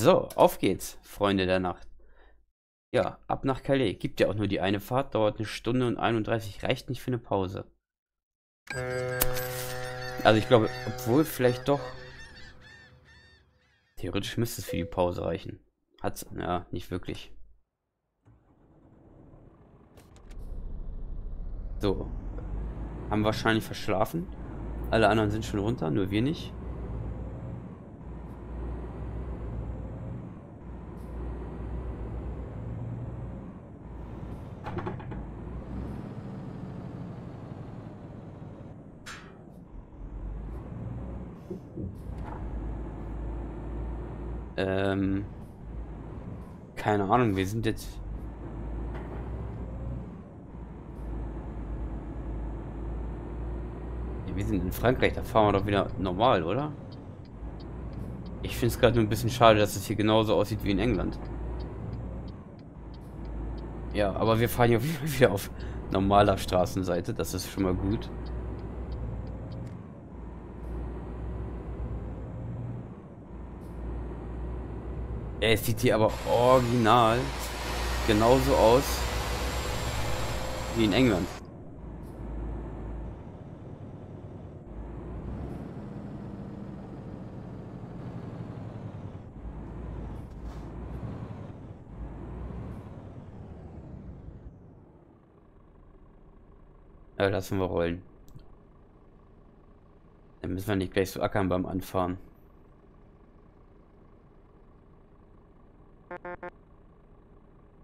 So, auf geht's, Freunde der Nacht. Ja, ab nach Calais. Gibt ja auch nur die eine Fahrt, dauert eine Stunde und 31, reicht nicht für eine Pause. Also ich glaube, obwohl vielleicht doch. Theoretisch müsste es für die Pause reichen. Hat's, ja, nicht wirklich. So. Haben wahrscheinlich verschlafen. Alle anderen sind schon runter, nur wir nicht. Ähm, keine Ahnung, wir sind jetzt... wir sind in Frankreich, da fahren wir doch wieder normal, oder? Ich finde es gerade nur ein bisschen schade, dass es hier genauso aussieht wie in England. Ja, aber wir fahren hier wieder auf normaler Straßenseite, das ist schon mal gut. Es sieht hier aber original genauso aus wie in England. Ja, lassen wir rollen. Dann müssen wir nicht gleich so ackern beim Anfahren.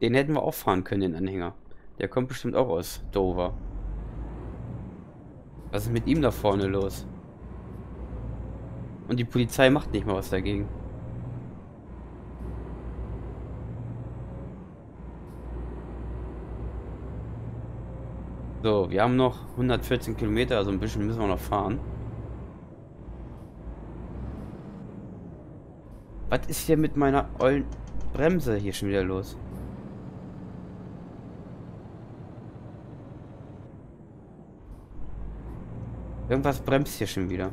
Den hätten wir auch fahren können, den Anhänger. Der kommt bestimmt auch aus Dover. Was ist mit ihm da vorne los? Und die Polizei macht nicht mal was dagegen. So, wir haben noch 114 Kilometer, also ein bisschen müssen wir noch fahren. Was ist hier mit meiner ollen Bremse hier schon wieder los? Irgendwas bremst hier schon wieder.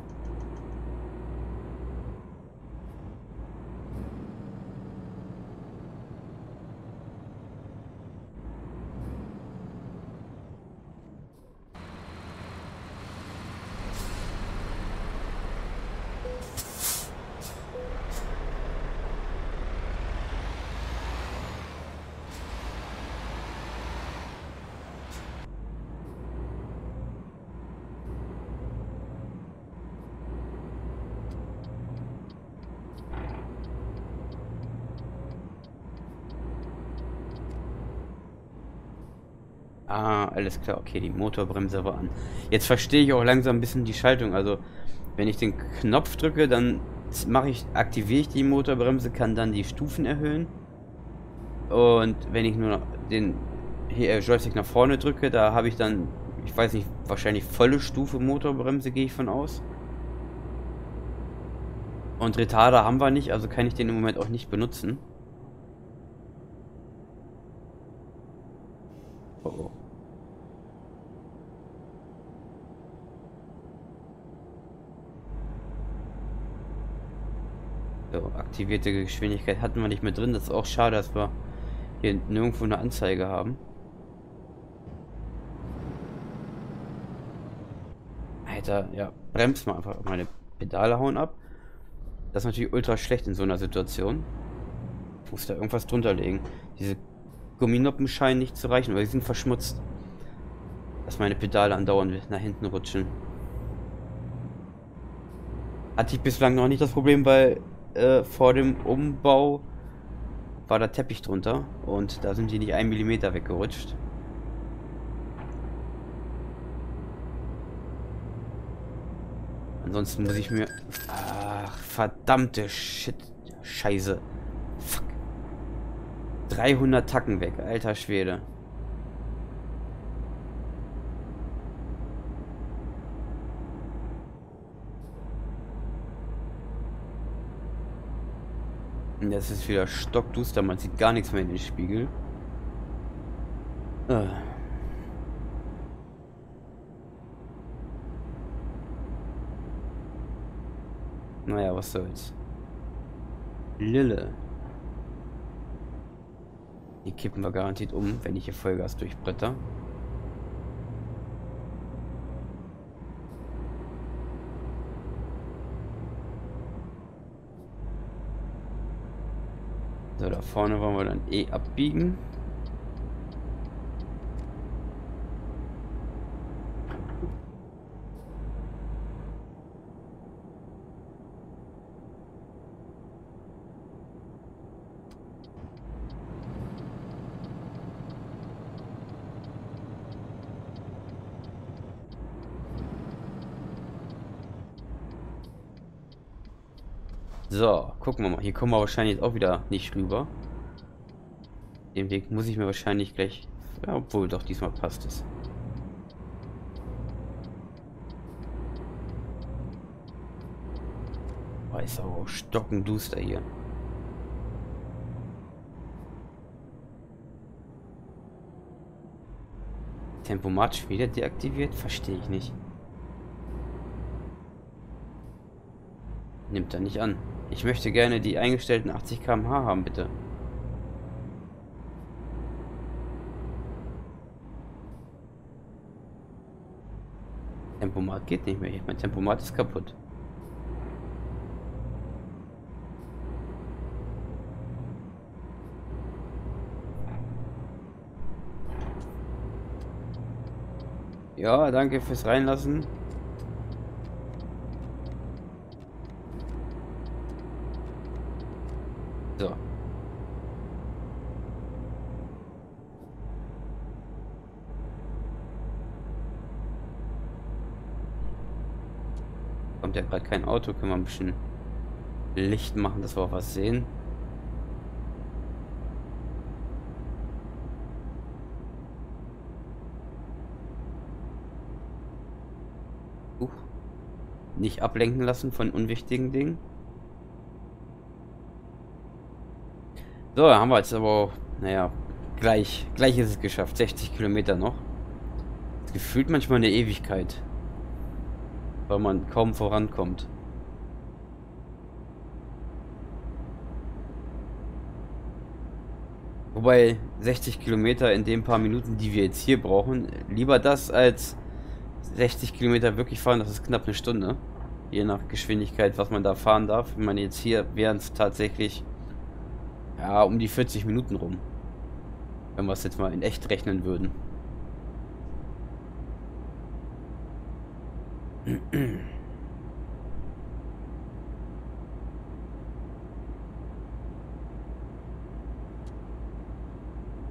Ah, alles klar. Okay, die Motorbremse war an. Jetzt verstehe ich auch langsam ein bisschen die Schaltung. Also, wenn ich den Knopf drücke, dann mache ich, aktiviere ich die Motorbremse, kann dann die Stufen erhöhen. Und wenn ich nur den hier, äh, Joystick nach vorne drücke, da habe ich dann, ich weiß nicht, wahrscheinlich volle Stufe Motorbremse, gehe ich von aus. Und Retarder haben wir nicht, also kann ich den im Moment auch nicht benutzen. Oh oh. Aktivierte Geschwindigkeit hatten wir nicht mehr drin. Das ist auch schade, dass wir hier nirgendwo eine Anzeige haben. Alter, ja, bremst mal einfach. Meine Pedale hauen ab. Das ist natürlich ultra schlecht in so einer Situation. Ich muss da irgendwas drunter legen. Diese Gumminoppen scheinen nicht zu reichen, weil sie sind verschmutzt. Dass meine Pedale andauernd nach hinten rutschen. Hatte ich bislang noch nicht das Problem, weil äh, vor dem Umbau war der Teppich drunter und da sind die nicht ein Millimeter weggerutscht. Ansonsten muss ich mir... Ach, verdammte Shit. Scheiße. Fuck. 300 Tacken weg, alter Schwede. Das ist wieder stockduster, man sieht gar nichts mehr in den Spiegel. Äh. Naja, was soll's. Lille. Die kippen wir garantiert um, wenn ich hier Vollgas durchbretter. So, da vorne wollen wir dann eh abbiegen. So, gucken wir mal. Hier kommen wir wahrscheinlich auch wieder nicht rüber. Den Weg muss ich mir wahrscheinlich gleich... Ja, obwohl, doch, diesmal passt es. Ist auch stockenduster hier. Tempomat wieder deaktiviert? Verstehe ich nicht. Nimmt er nicht an. Ich möchte gerne die eingestellten 80 km/h haben, bitte. Tempomat geht nicht mehr. Mein Tempomat ist kaputt. Ja, danke fürs Reinlassen. kommt ja gerade kein Auto. Können wir ein bisschen Licht machen, dass wir auch was sehen. Uh. Nicht ablenken lassen von unwichtigen Dingen. So, haben wir jetzt aber, naja, gleich, gleich ist es geschafft. 60 Kilometer noch. Gefühlt manchmal eine Ewigkeit weil man kaum vorankommt. Wobei 60 Kilometer in den paar Minuten, die wir jetzt hier brauchen, lieber das als 60 Kilometer wirklich fahren, das ist knapp eine Stunde. Je nach Geschwindigkeit, was man da fahren darf. Ich meine, jetzt hier wären es tatsächlich ja, um die 40 Minuten rum. Wenn wir es jetzt mal in echt rechnen würden.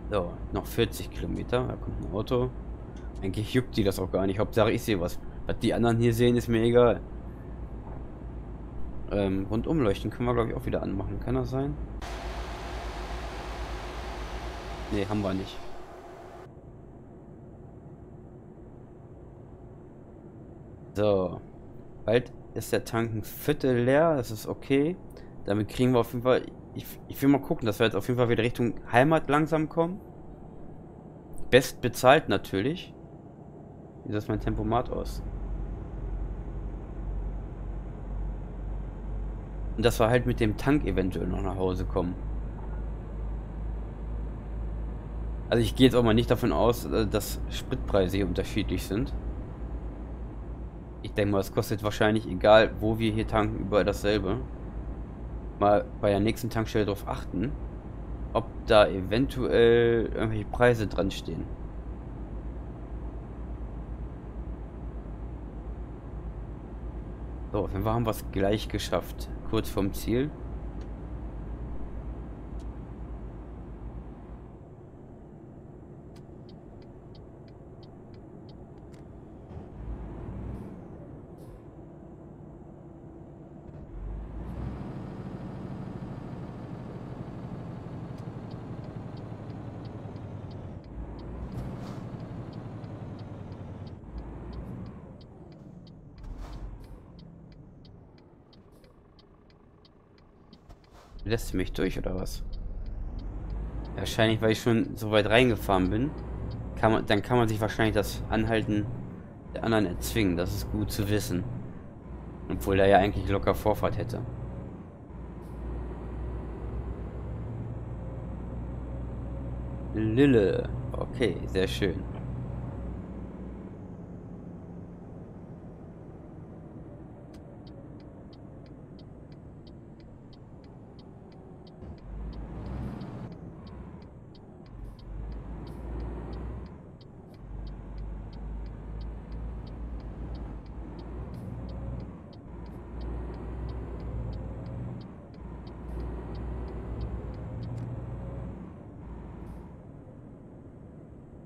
So, noch 40 Kilometer. Da kommt ein Auto. Eigentlich juckt die das auch gar nicht. Hauptsache ich sehe was. Was die anderen hier sehen, ist mir egal. Ähm, Rundumleuchten können wir, glaube ich, auch wieder anmachen. Kann das sein? Ne, haben wir nicht. So. Bald ist der Tank ein Viertel leer. Das ist okay. Damit kriegen wir auf jeden Fall... Ich, ich will mal gucken, dass wir jetzt auf jeden Fall wieder Richtung Heimat langsam kommen. Best bezahlt natürlich. Wie sieht das mein Tempomat aus? Und dass wir halt mit dem Tank eventuell noch nach Hause kommen. Also ich gehe jetzt auch mal nicht davon aus, äh, dass Spritpreise hier unterschiedlich sind. Ich denke mal, es kostet wahrscheinlich, egal wo wir hier tanken, überall dasselbe. Mal bei der nächsten Tankstelle darauf achten, ob da eventuell irgendwelche Preise dran stehen. So, dann haben wir es gleich geschafft. Kurz vom Ziel. Lässt du mich durch oder was? Wahrscheinlich, weil ich schon so weit reingefahren bin. Kann man, dann kann man sich wahrscheinlich das Anhalten der anderen erzwingen. Das ist gut zu wissen. Obwohl er ja eigentlich locker Vorfahrt hätte. Lille. Okay, sehr schön.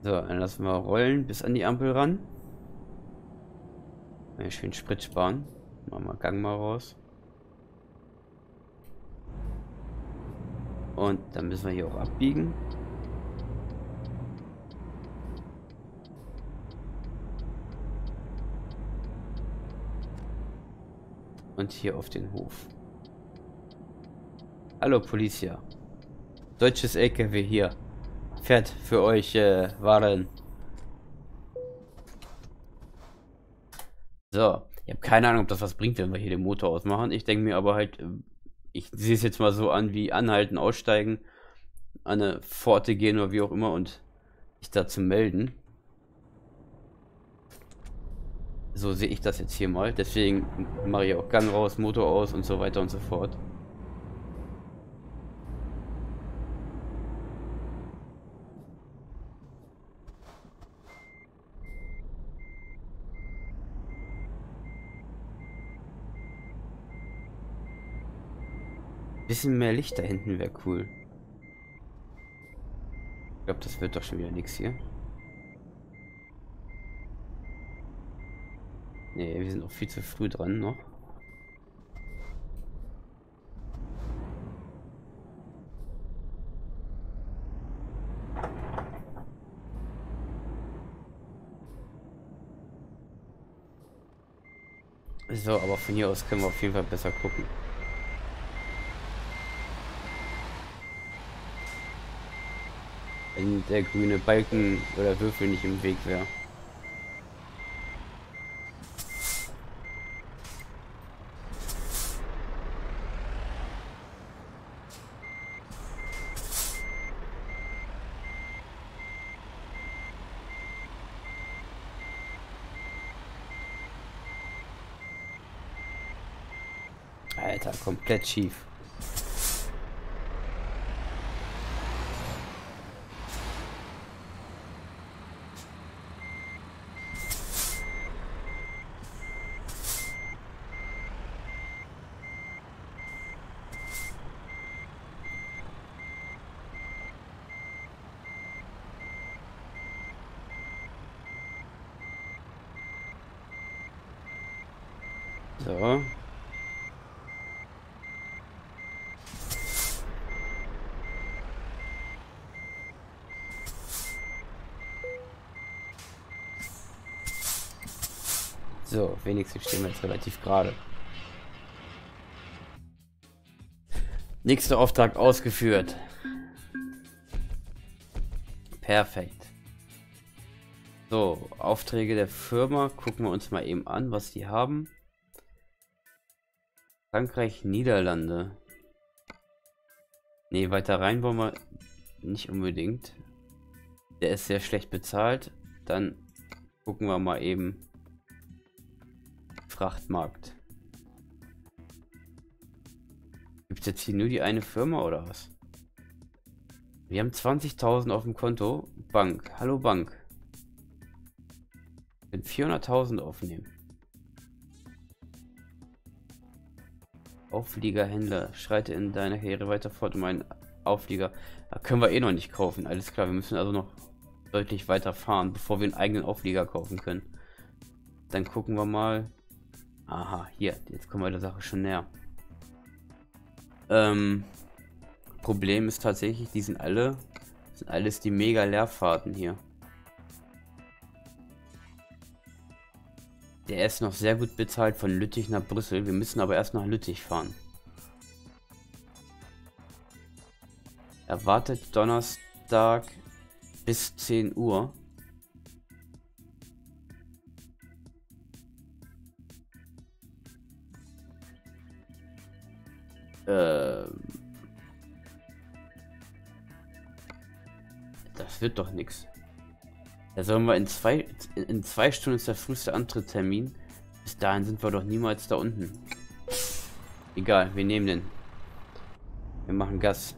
So, dann lassen wir rollen bis an die Ampel ran. Ja, schön Sprit sparen. Machen wir Gang mal raus. Und dann müssen wir hier auch abbiegen. Und hier auf den Hof. Hallo Policia. Deutsches LKW hier fährt für euch äh, Waren. So, ich habe keine Ahnung, ob das was bringt, wenn wir hier den Motor ausmachen. Ich denke mir aber halt, äh, ich sehe es jetzt mal so an, wie anhalten, aussteigen, an eine Pforte gehen oder wie auch immer und sich dazu melden. So sehe ich das jetzt hier mal. Deswegen mache ich auch Gang raus, Motor aus und so weiter und so fort. Bisschen mehr Licht da hinten wäre cool. Ich glaube, das wird doch schon wieder nichts hier. Ne, wir sind auch viel zu früh dran noch. So, aber von hier aus können wir auf jeden Fall besser gucken. Wenn der grüne Balken oder Würfel nicht im Weg wäre. Alter, komplett schief. So. So, wenigstens stehen wir jetzt relativ gerade. Nächster Auftrag ausgeführt. Perfekt. So, Aufträge der Firma. Gucken wir uns mal eben an, was die haben. Frankreich, Niederlande. Ne, weiter rein wollen wir nicht unbedingt. Der ist sehr schlecht bezahlt. Dann gucken wir mal eben Frachtmarkt. Gibt es jetzt hier nur die eine Firma oder was? Wir haben 20.000 auf dem Konto. Bank. Hallo Bank. Wenn 400.000 aufnehmen. Aufliegerhändler. Schreite in deiner Karriere weiter fort, um einen Auflieger. Da können wir eh noch nicht kaufen. Alles klar, wir müssen also noch deutlich weiter fahren, bevor wir einen eigenen Auflieger kaufen können. Dann gucken wir mal. Aha, hier, jetzt kommen wir der Sache schon näher. Ähm, Problem ist tatsächlich, die sind alle, sind alles die mega Leerfahrten hier. Der ist noch sehr gut bezahlt von Lüttich nach Brüssel. Wir müssen aber erst nach Lüttich fahren. Erwartet Donnerstag bis 10 Uhr. Ähm. Das wird doch nichts. Da sollen wir in zwei, in zwei Stunden ist der früheste Antrittstermin. Bis dahin sind wir doch niemals da unten. Egal, wir nehmen den. Wir machen Gas.